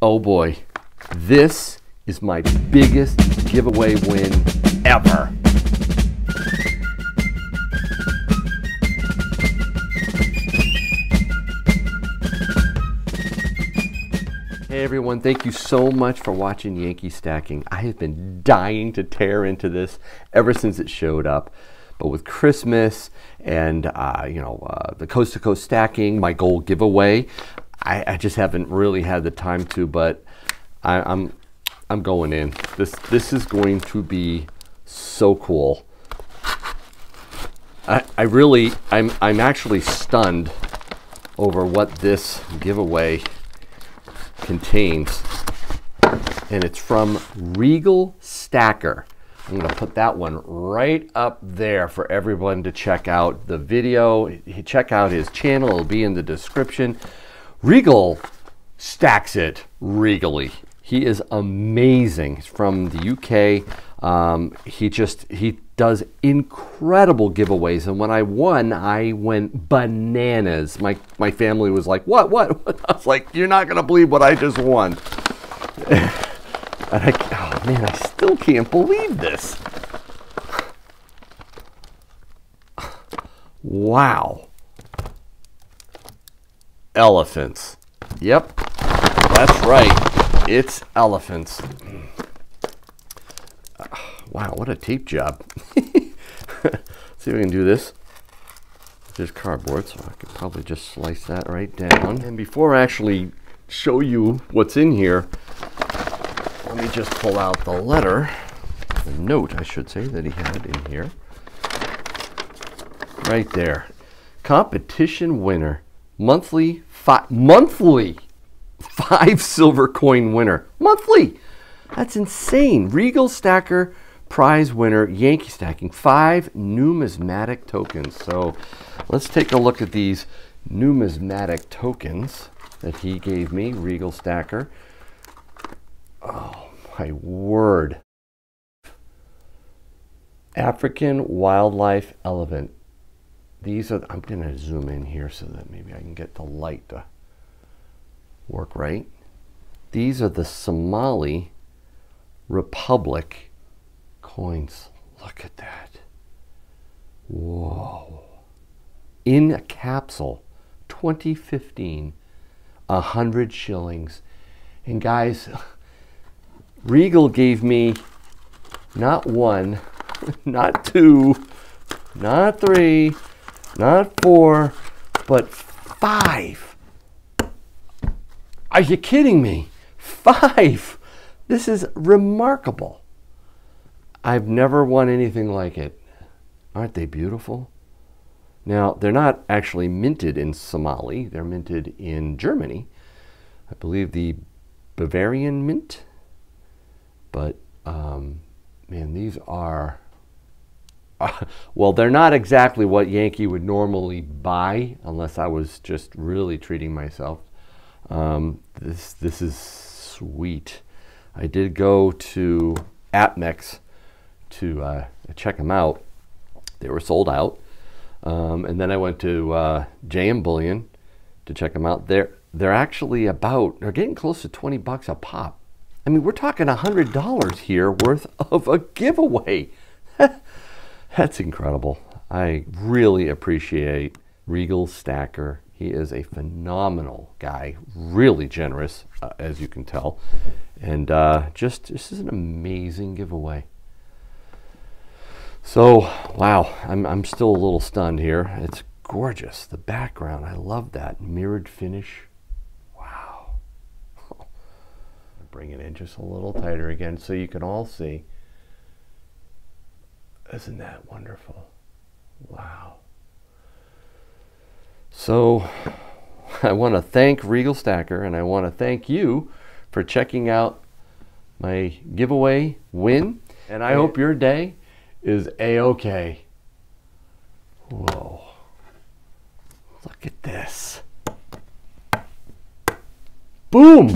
Oh boy, this is my biggest giveaway win ever. Hey everyone, thank you so much for watching Yankee Stacking. I have been dying to tear into this ever since it showed up. But with Christmas and uh, you know uh, the coast to coast stacking, my gold giveaway, I, I, just haven't really had the time to. But I, I'm I'm going in. This this is going to be so cool. I, I really I'm I'm actually stunned over what this giveaway contains. And it's from Regal Stacker. I'm to put that one right up there for everyone to check out the video. Check out his channel, it'll be in the description. Regal stacks it regally. He is amazing. He's from the UK. Um, he just he does incredible giveaways, and when I won, I went bananas. My my family was like, "What? What?" I was like, "You're not gonna believe what I just won." and I, oh man, I still can't believe this. Wow. Elephants. Yep, that's right. It's elephants. Wow, what a tape job. see if we can do this. There's cardboard, so I could probably just slice that right down. And before I actually show you what's in here, let me just pull out the letter, the note, I should say, that he had in here. Right there. Competition winner. Monthly, five, monthly, five silver coin winner. Monthly. That's insane. Regal Stacker prize winner Yankee stacking five numismatic tokens. So let's take a look at these numismatic tokens that he gave me, Regal Stacker. Oh my word. African wildlife elephant. These are, I'm going to zoom in here so that maybe I can get the light to work right. These are the Somali Republic coins. Look at that. Whoa. In a capsule, 2015, 100 shillings. And guys, Regal gave me not one, not two, not three, not four, but five. Are you kidding me? Five. This is remarkable. I've never won anything like it. Aren't they beautiful? Now, they're not actually minted in Somali, they're minted in Germany. I believe the Bavarian mint. But, um, man, these are. Well, they're not exactly what Yankee would normally buy unless I was just really treating myself. Um, this, this is sweet. I did go to APMEX to uh, check them out. They were sold out. Um, and then I went to uh, JM Bullion to check them out. They're they're actually about they're getting close to 20 bucks a pop. I mean, we're talking $100 here worth of a giveaway. That's incredible. I really appreciate Regal Stacker. He is a phenomenal guy, really generous, uh, as you can tell. And uh, just this is an amazing giveaway. So, wow, I'm, I'm still a little stunned here. It's gorgeous. The background, I love that. Mirrored finish. Wow. Bring it in just a little tighter again so you can all see. Isn't that wonderful? Wow. So, I want to thank Regal Stacker and I want to thank you for checking out my giveaway win. And I hope your day is a-okay. Whoa. Look at this. Boom!